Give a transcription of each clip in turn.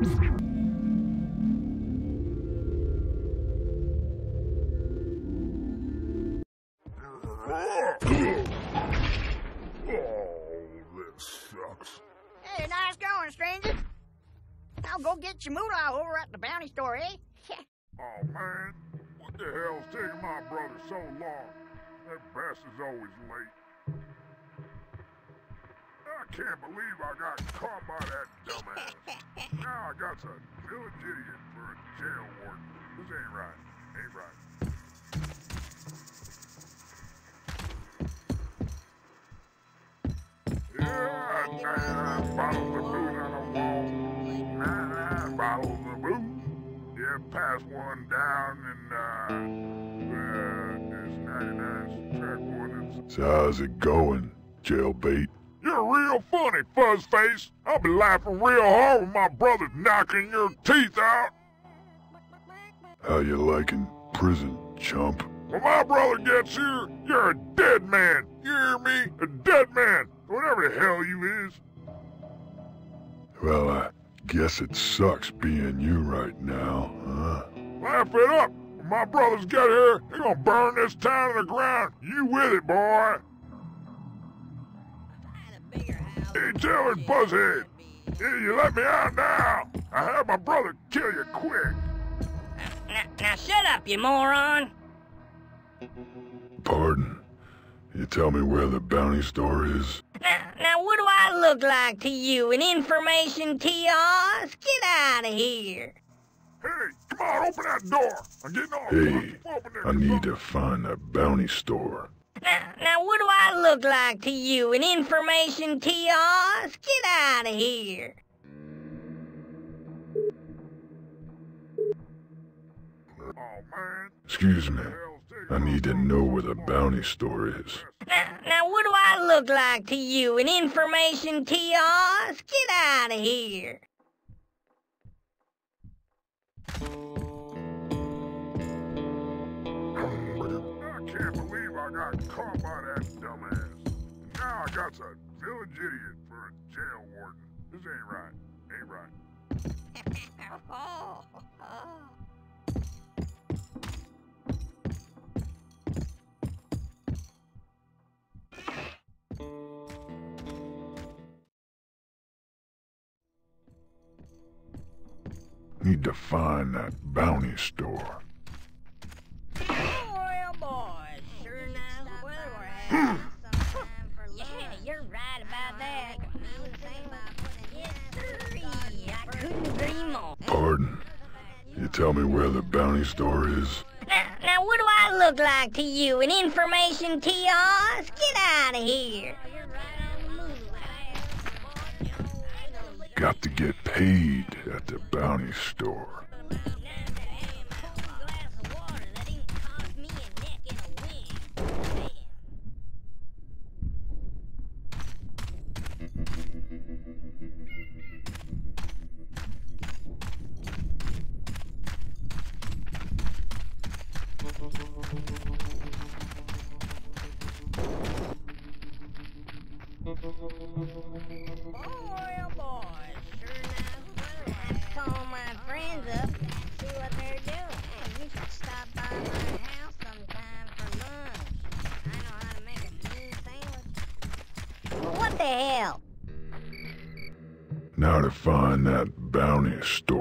Hey, nice going, stranger. I'll go get your moolah over at the bounty store, eh? Oh man, what the hell's taking my brother so long? That bastard's always late. I can't believe I got caught by that dumbass. now I got a village idiot for a jail warden. This ain't right. Ain't right. Yeah, nine bottles of booze on the wall. Nine bottles of booze. Yeah, pass one down and, uh, uh, there's 99 track one. So how's it going, jailbait? You're real funny, Fuzzface. I'll be laughing real hard when my brother's knocking your teeth out. How you liking prison, chump? When my brother gets here, you're a dead man. You hear me? A dead man. Whatever the hell you is. Well, I guess it sucks being you right now, huh? Laugh it up. When my brothers get here, they're gonna burn this town to the ground. You with it, boy. Hey, Taylor Buzzhead. You let me out now. I had my brother kill you quick. Now, now shut up, you moron! Pardon. You tell me where the bounty store is? Now, now what do I look like to you? An information kiosk? Get out of here! Hey, come on, open that door. I'm getting off. Hey, I need to find that bounty store. Now, now what do I look like to you? An information kiosk? Get out of here! Excuse me. I need to know where the bounty store is. Now, now what do I look like to you? An information kiosk? Get out of here! Got caught by that dumbass. Now I got a village idiot for a jail warden. This ain't right. Ain't right. Need to find that bounty store. Well, boys, sure nice weather we're having. Yeah, you're right about that. I couldn't agree more. Pardon. You tell me where the bounty store is? Now, now, what do I look like to you? An information kiosk? Get out of here! Got to get paid at the bounty store. To find that bounty store.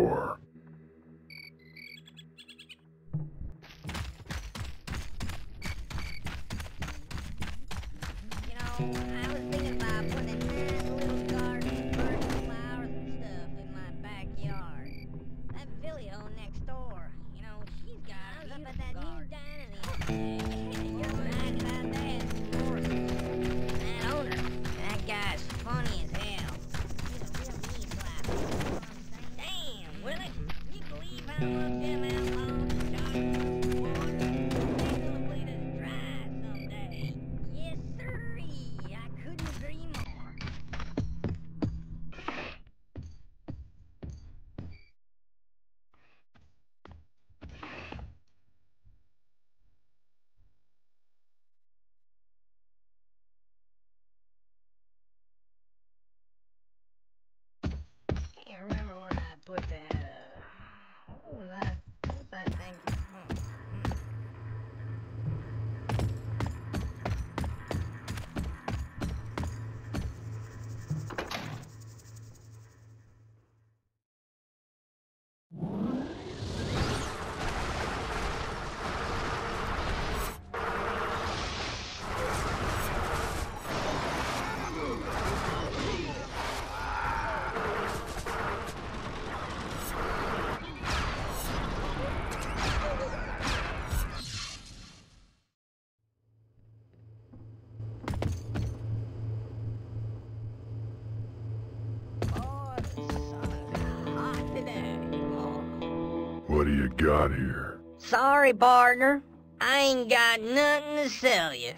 Got here? Sorry, partner. I ain't got nothing to sell you.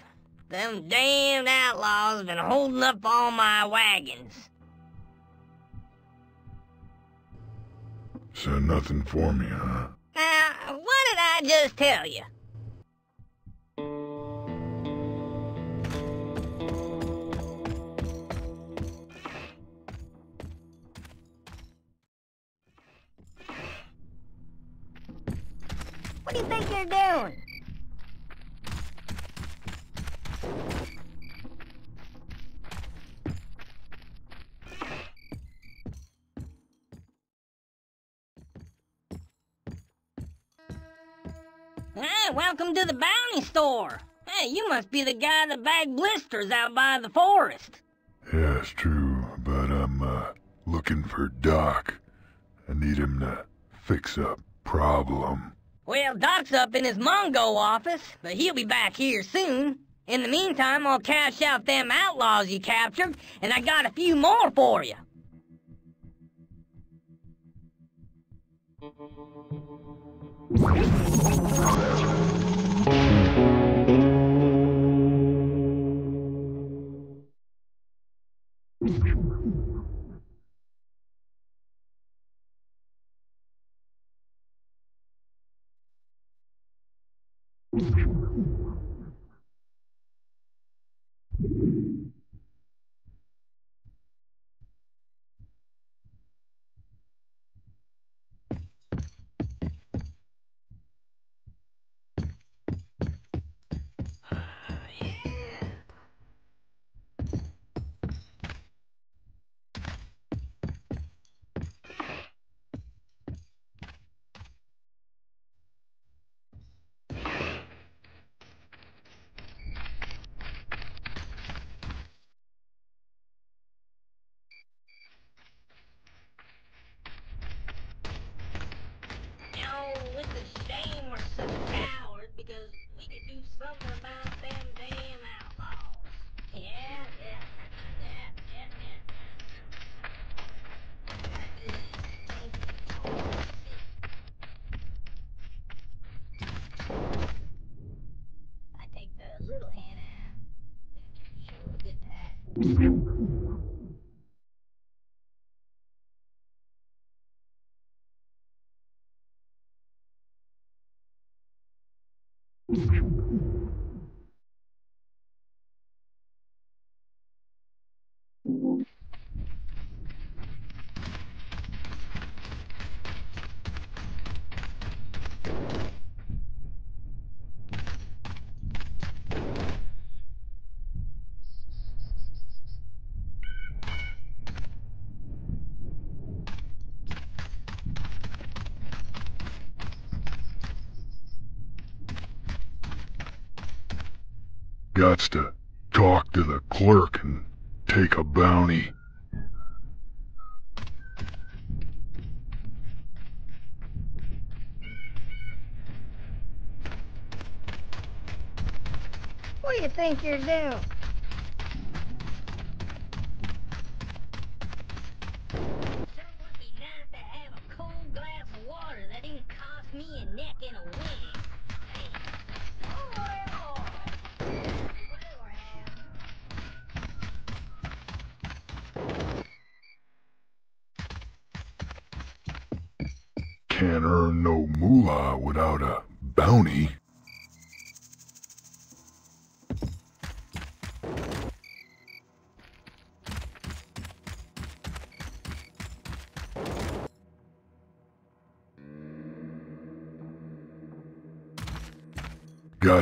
Them damned outlaws been holding up all my wagons. So nothing for me, huh? Now, what did I just tell you? You think you're doing? Hey, welcome to the bounty store. Hey, you must be the guy that bagged blisters out by the forest. Yeah, it's true, but I'm, uh, looking for Doc. I need him to fix a problem. Well, Doc's up in his Mongo office, but he'll be back here soon. In the meantime, I'll cash out them outlaws you captured, and I got a few more for you. Know, it's a shame we're such cowards because we could do something about them damn outlaws. Yeah, yeah, yeah, yeah, yeah. I take the little hand out. Sure, good time. Gots to talk to the clerk and take a bounty. What do you think you're doing?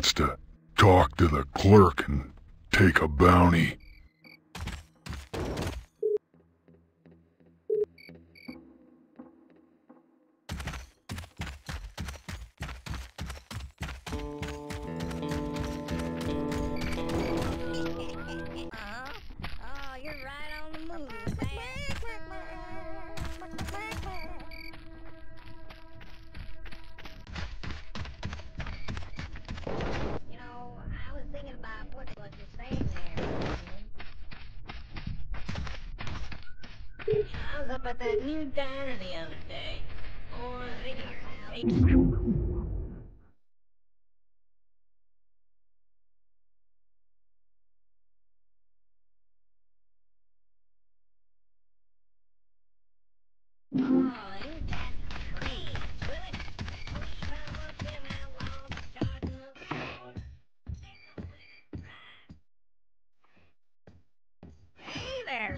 Gots to talk to the clerk and take a bounty.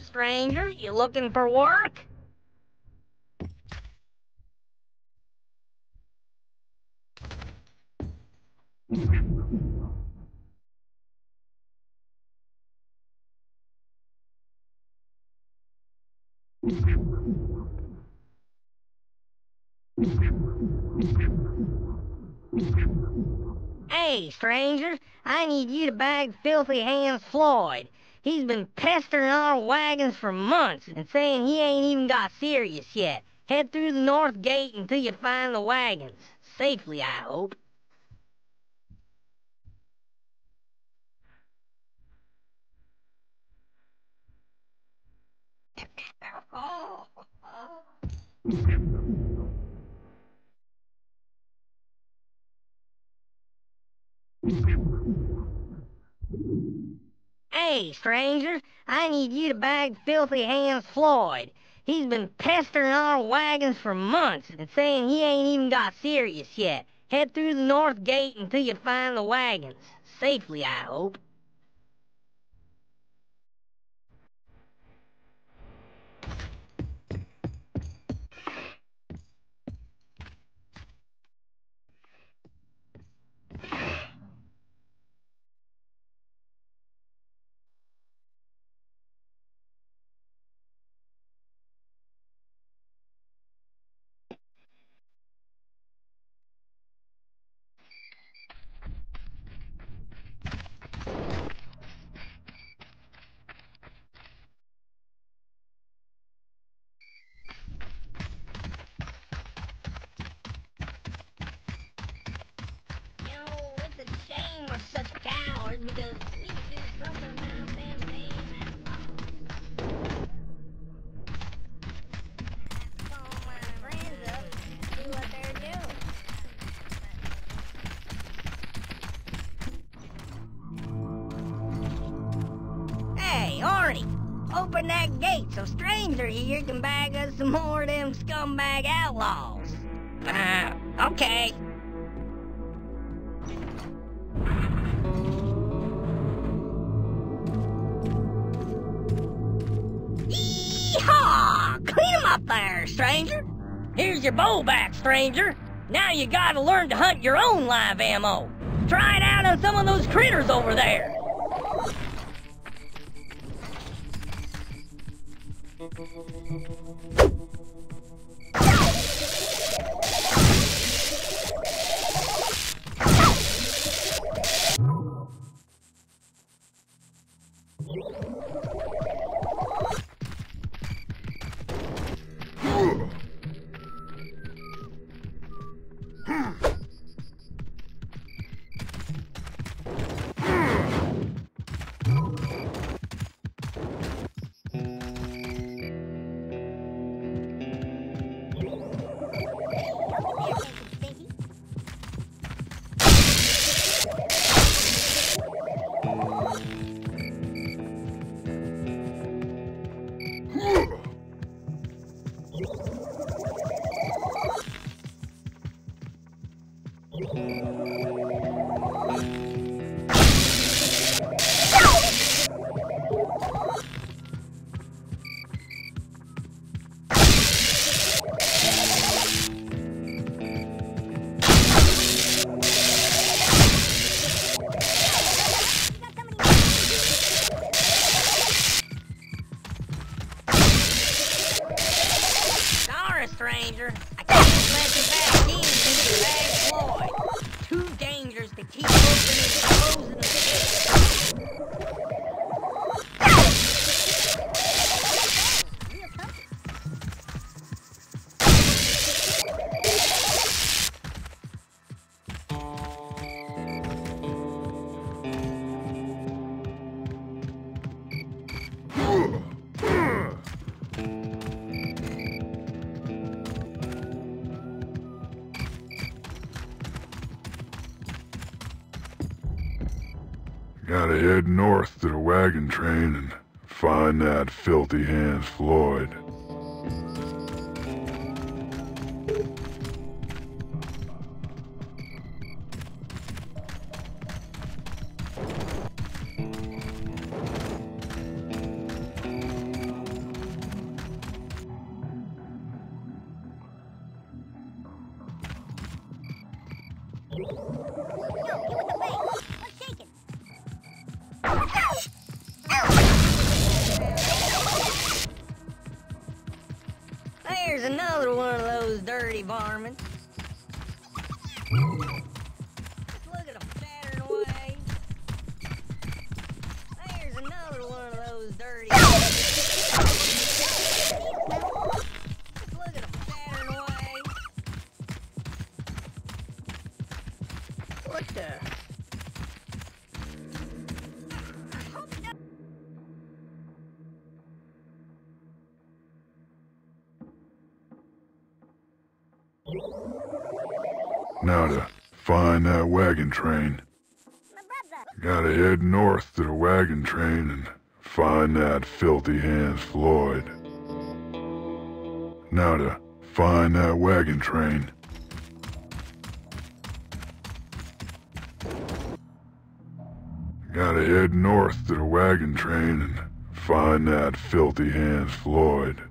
Stranger. You looking for work? Hey, stranger, I need you to bag Filthy Hands Floyd. He's been pestering our wagons for months and saying he ain't even got serious yet. Head through the north gate until you find the wagons. Safely, I hope. Hey, stranger, I need you to bag Filthy Hands Floyd. He's been pestering our wagons for months and saying he ain't even got serious yet. Head through the north gate until you find the wagons. Safely, I hope. Shame we're such cowards because we do something being. My. Hey, Arnie! Open that gate so stranger here can bag us some more of them scumbag outlaws. Uh, okay. Your bow back, stranger. Now you gotta learn to hunt your own live ammo. Try it out on some of those critters over there. North to the wagon train and find that filthy hands Floyd. Now to find that wagon train. Gotta head north to the wagon train and find that filthy hands Floyd. Now to find that wagon train. Gotta head north to the wagon train and find that filthy hands Floyd.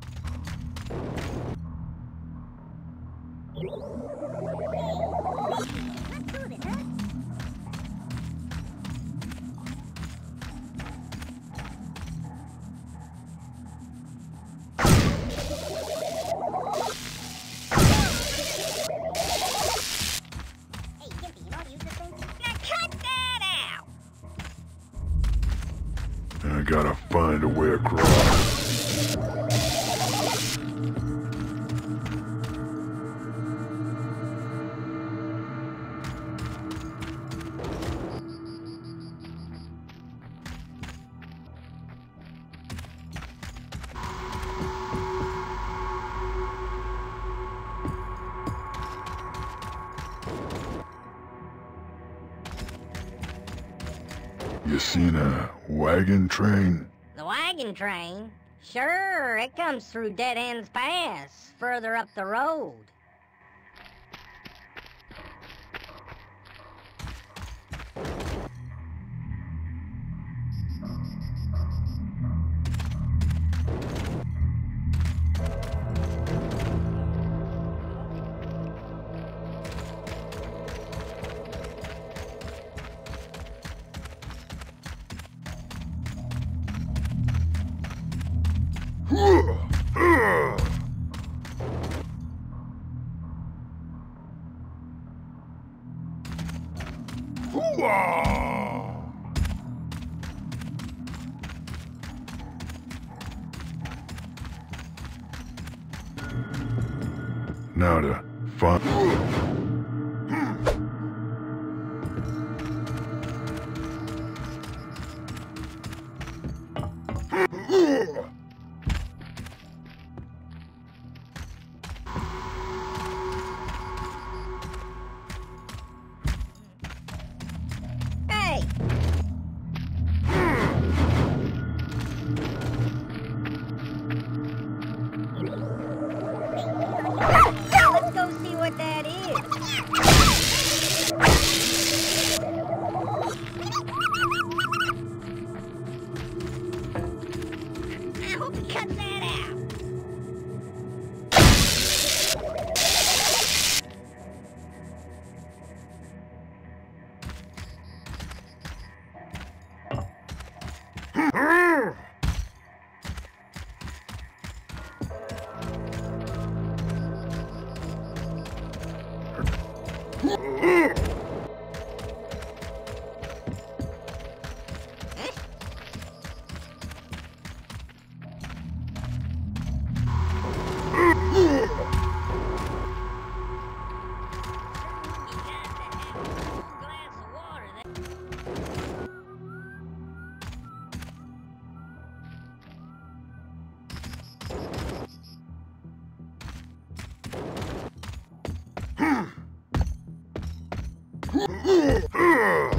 Comes through Dead Ends Pass, further up the road. Ugh!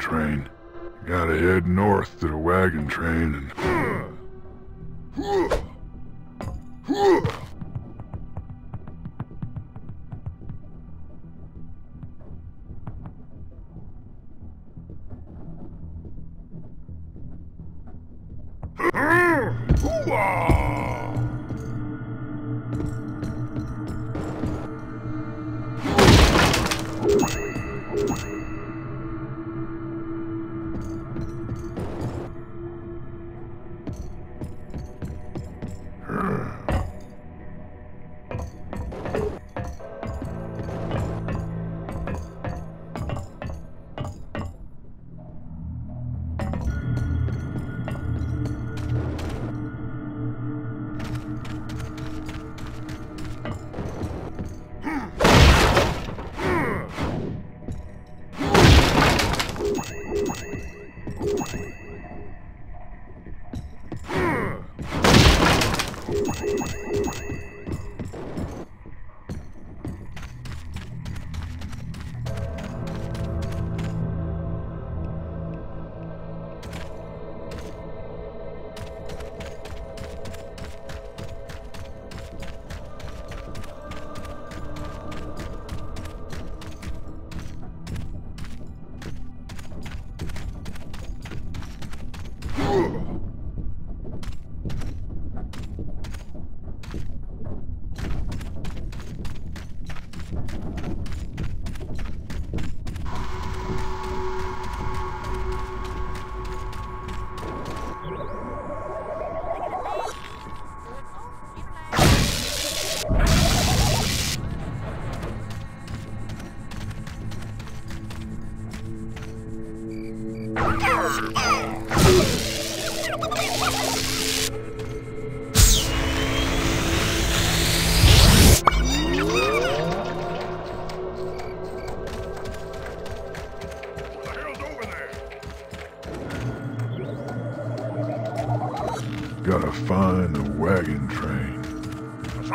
train. Gotta head north to the wagon train and...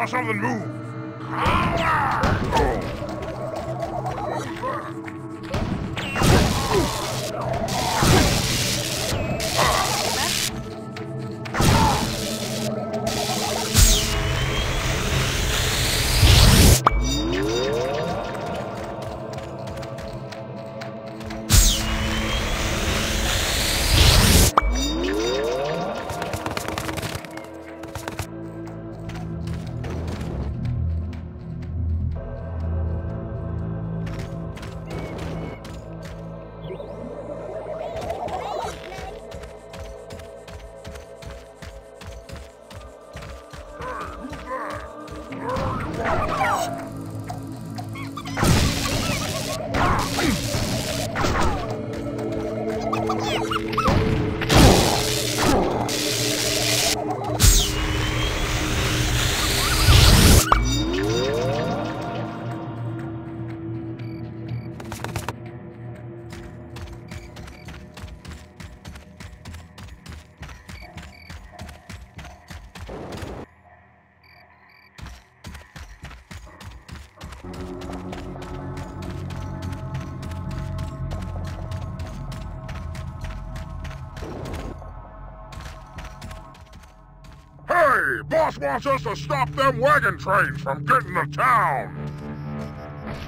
something moving. wants us to stop them wagon trains from getting to town.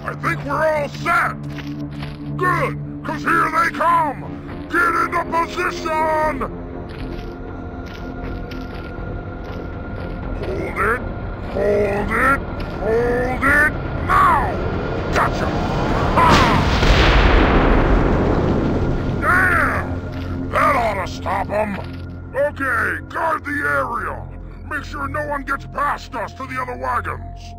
I think we're all set. Good, because here they come. Get into position! wagons.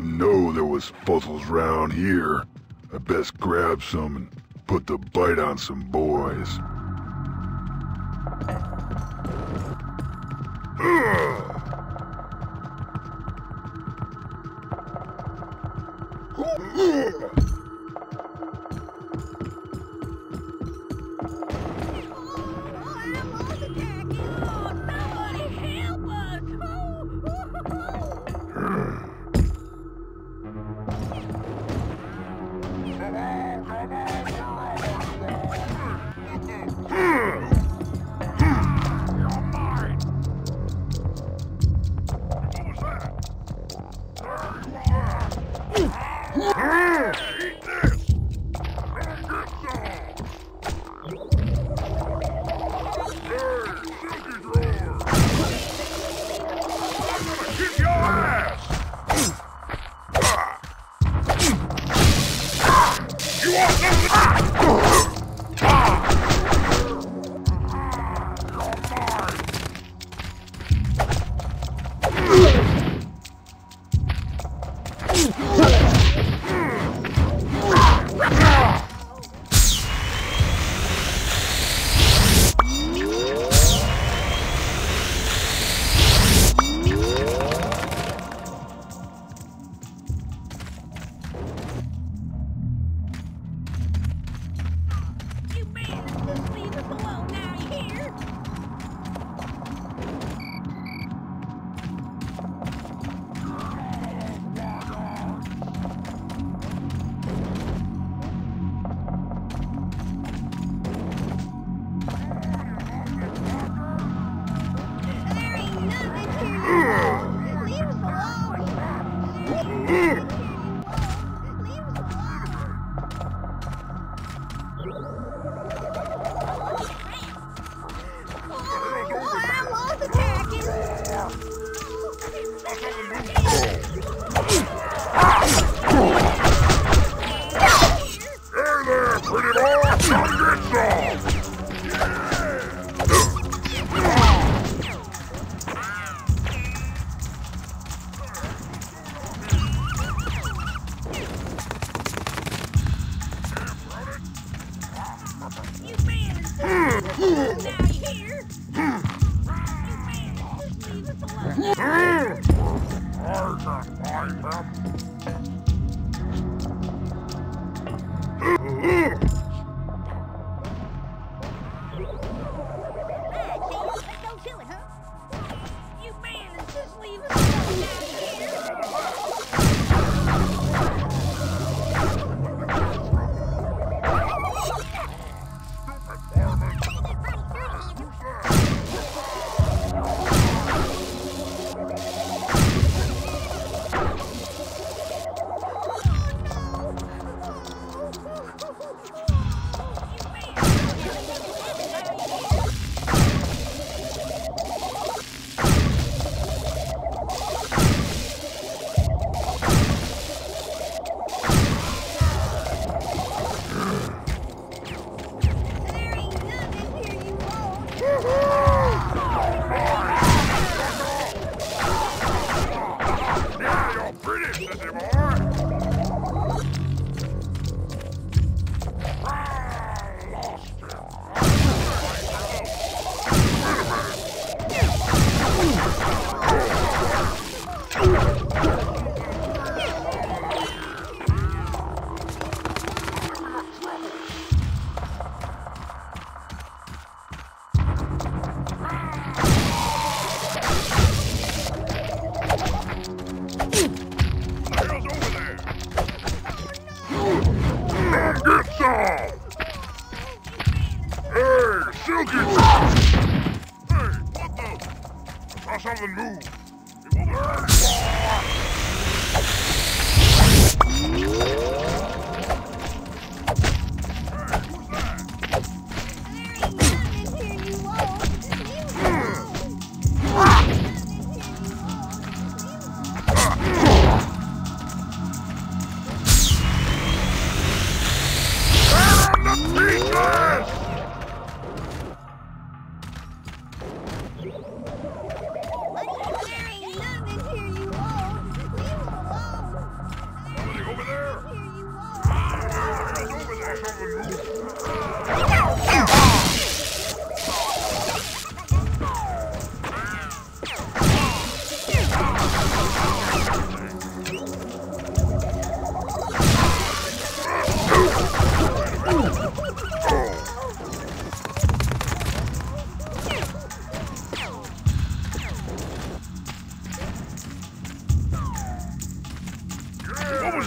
didn't know there was fuzzles round here. I best grab some and put the bite on some boys.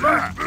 That?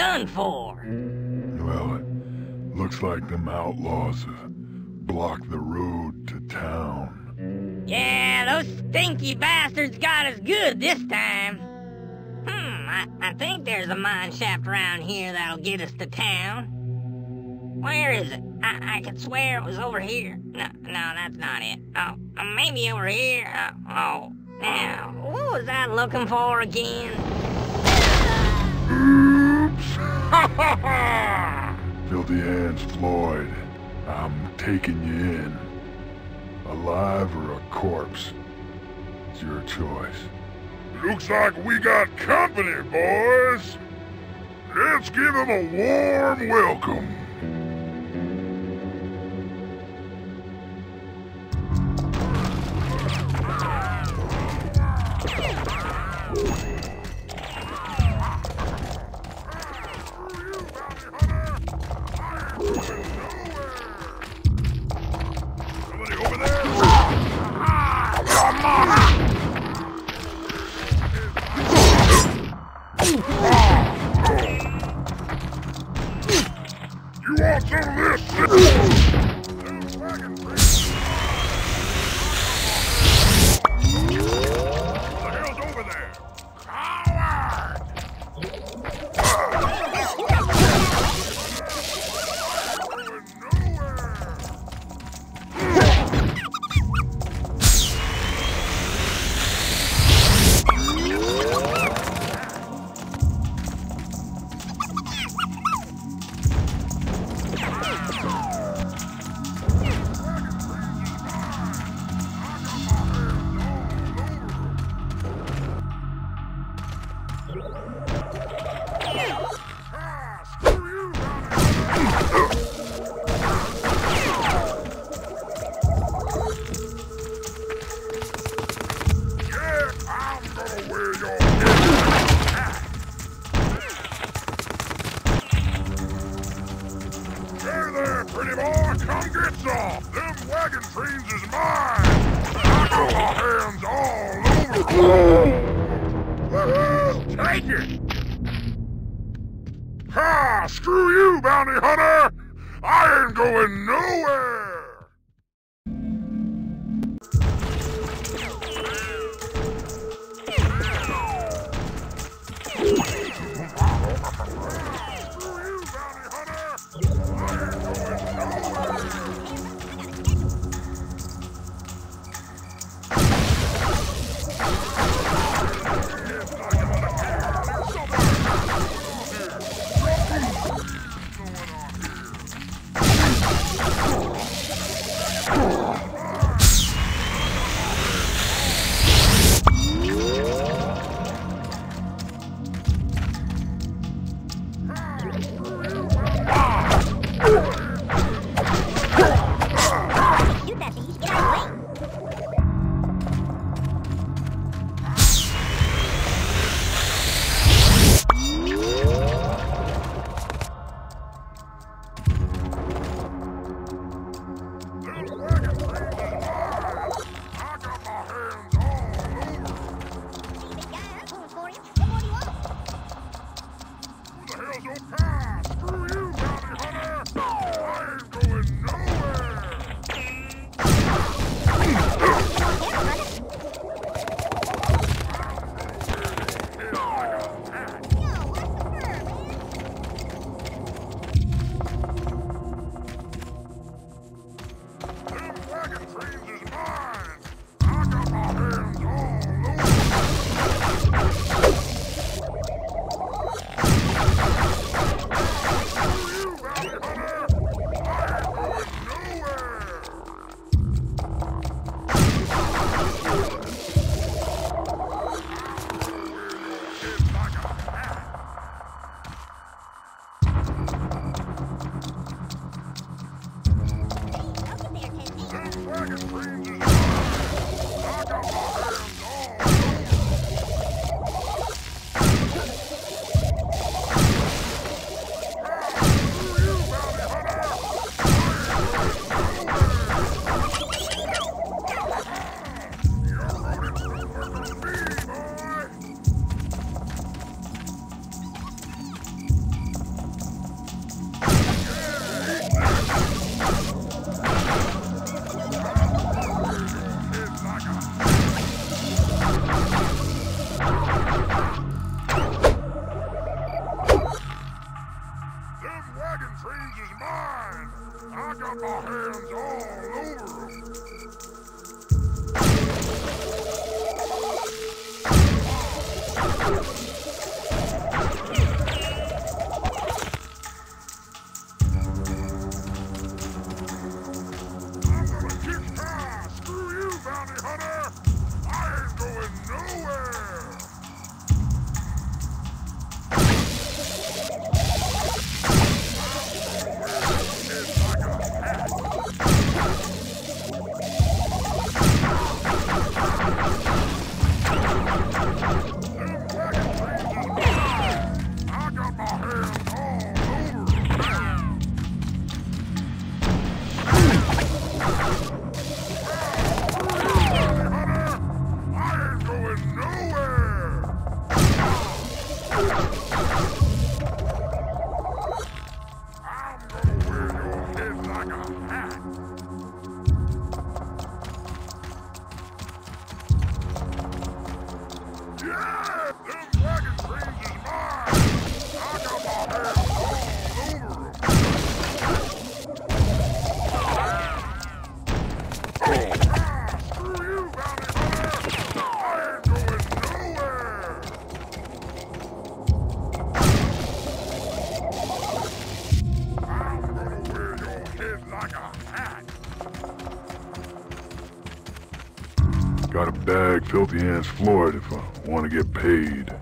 Done for. Well, it looks like them outlaws have blocked the road to town. Yeah, those stinky bastards got us good this time. Hmm, I, I think there's a mine shaft around here that'll get us to town. Where is it? I, I could swear it was over here. No, no, that's not it. Oh, maybe over here. Uh, oh, now, what was I looking for again? Filthy hands, Floyd. I'm taking you in. Alive or a corpse. It's your choice. Looks like we got company, boys. Let's give them a warm welcome. Filthy Hands Floyd if I want to get paid.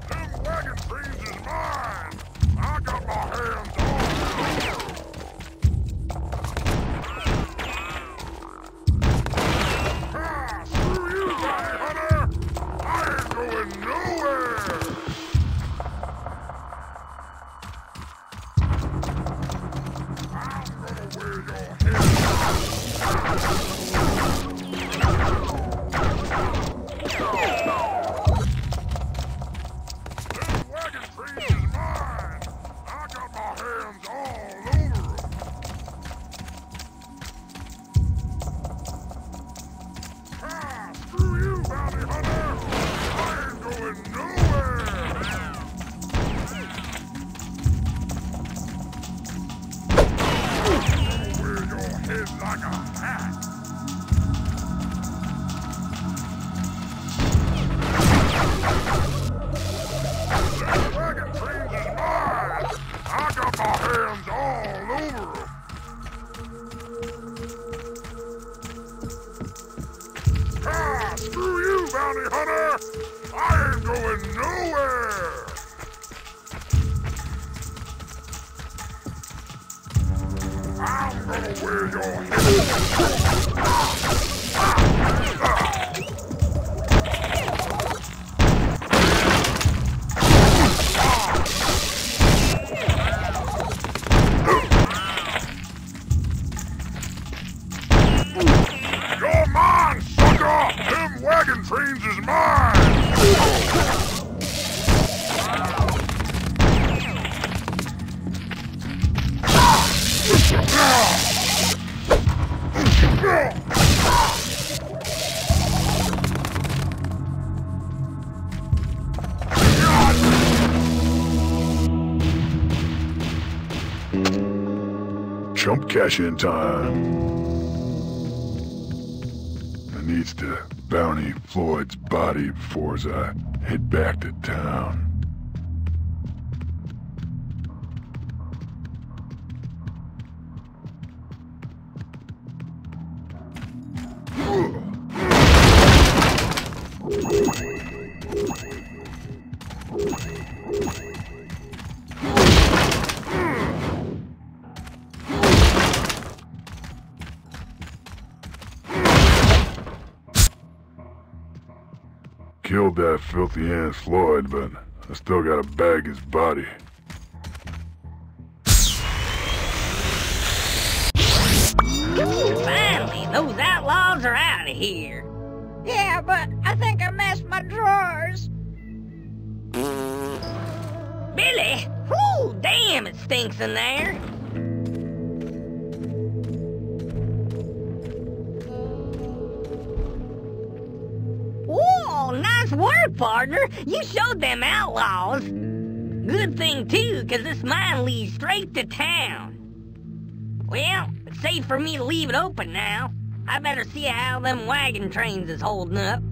Cash in time. I needs to bounty Floyd's body before I head back to town. Killed that filthy Hands Floyd, but I still gotta bag his body. Finally, those outlaws are out of here. Yeah, but I think I messed my drawers. Billy! Whoo! Damn, it stinks in there. Partner. You showed them outlaws. Good thing, too, 'cause this mine leads straight to town. Well, it's safe for me to leave it open now. I better see how them wagon trains is holding up.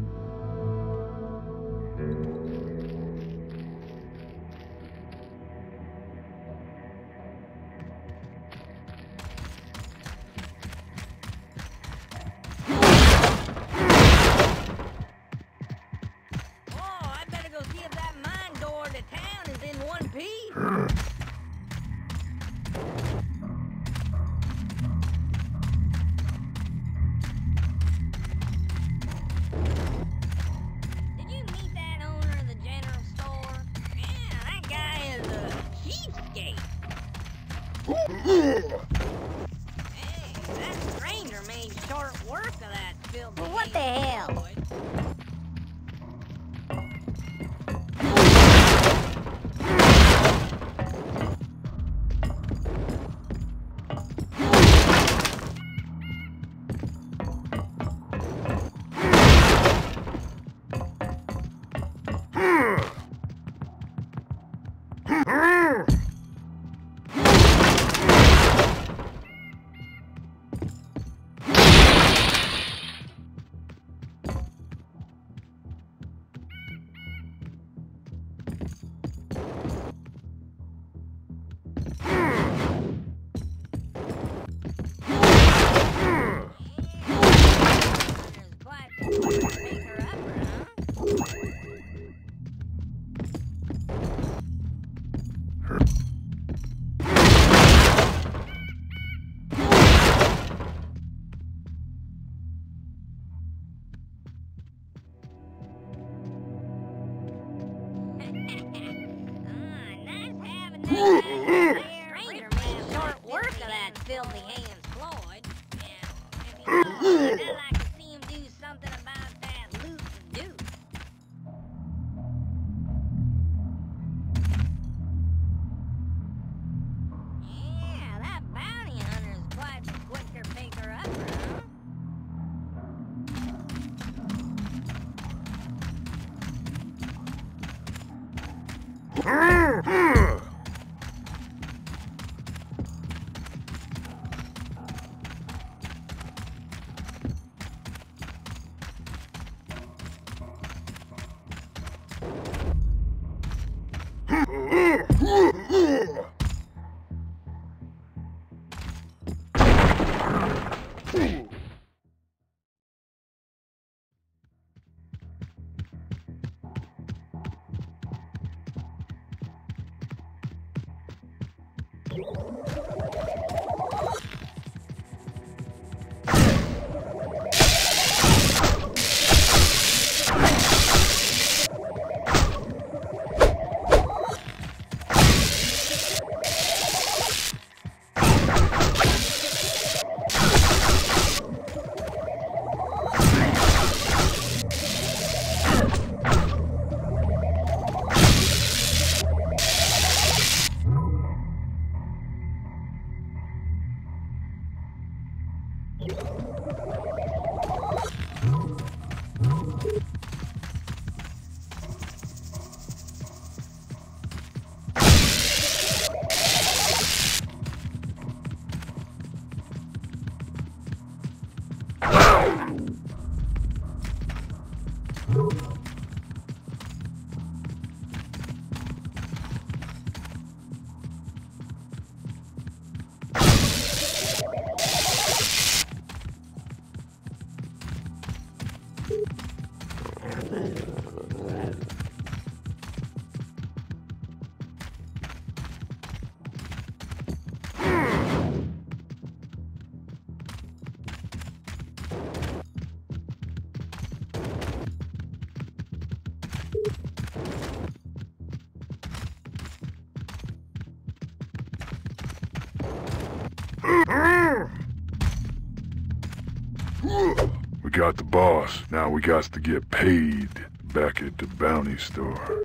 Boss. Now we got to get paid back at the bounty store.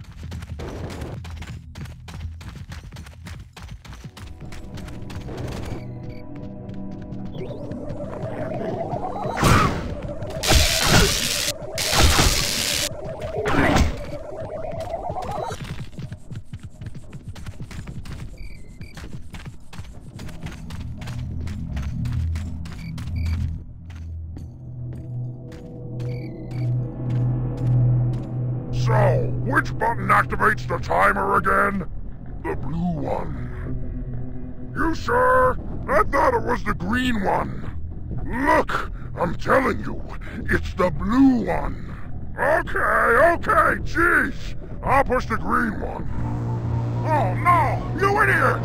Which button activates the timer again? The blue one. You sure? I thought it was the green one. Look, I'm telling you, it's the blue one. Okay, okay, jeez. I'll push the green one. Oh no, you idiot!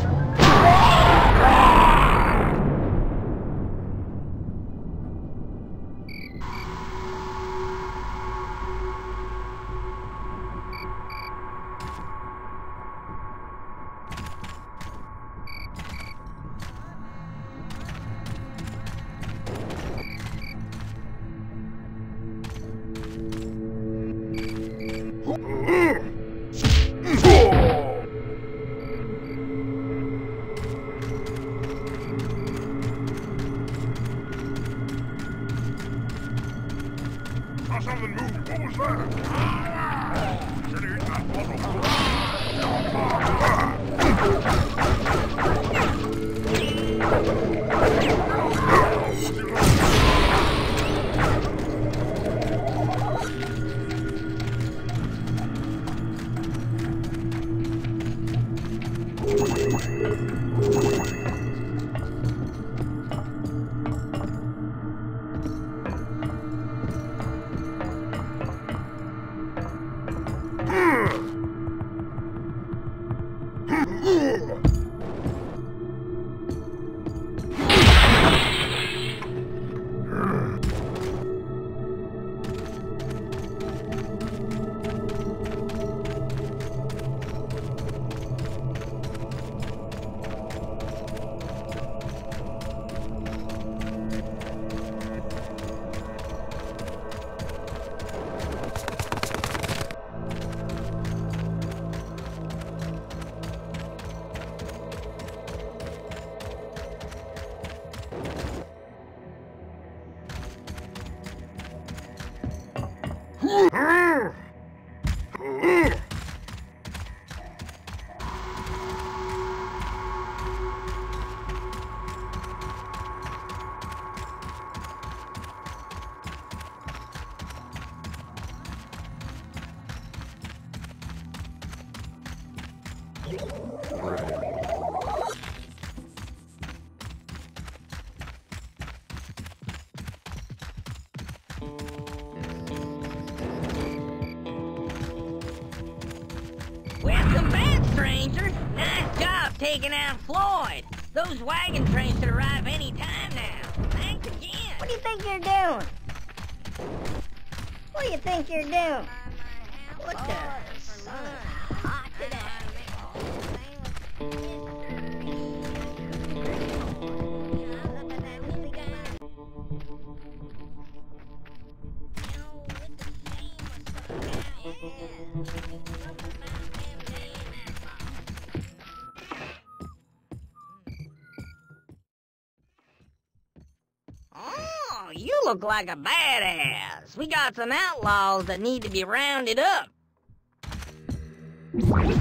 Taking out like a badass. We got some outlaws that need to be rounded up. Hey,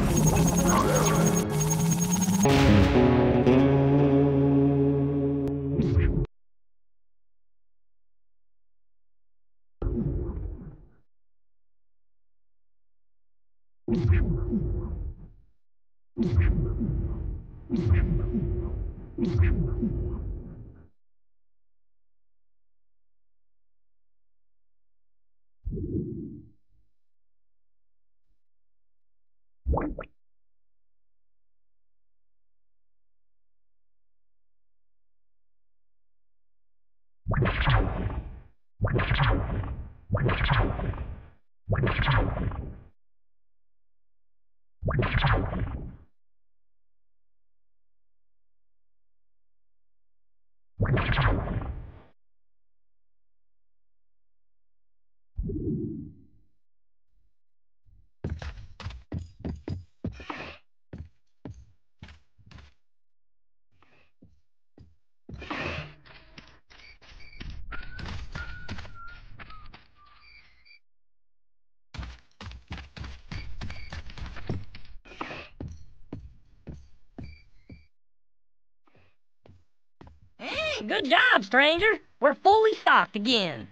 good job, stranger. We're fully stocked again.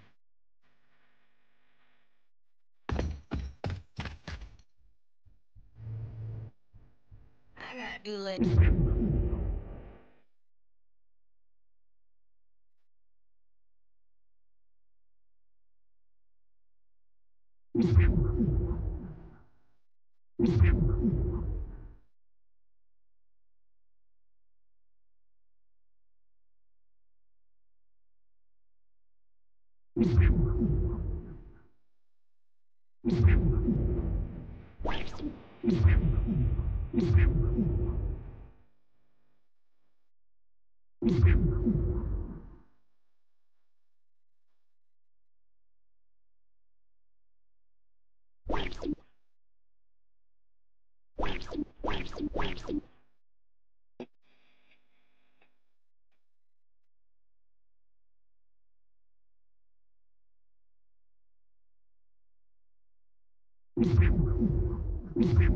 Thank you. Yeah,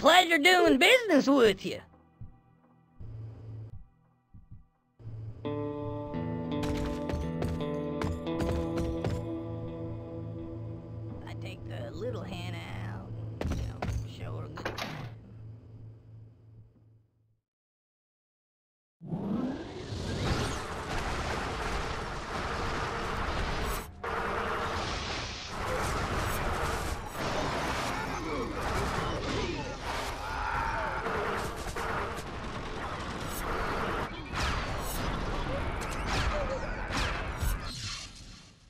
pleasure doing business with you.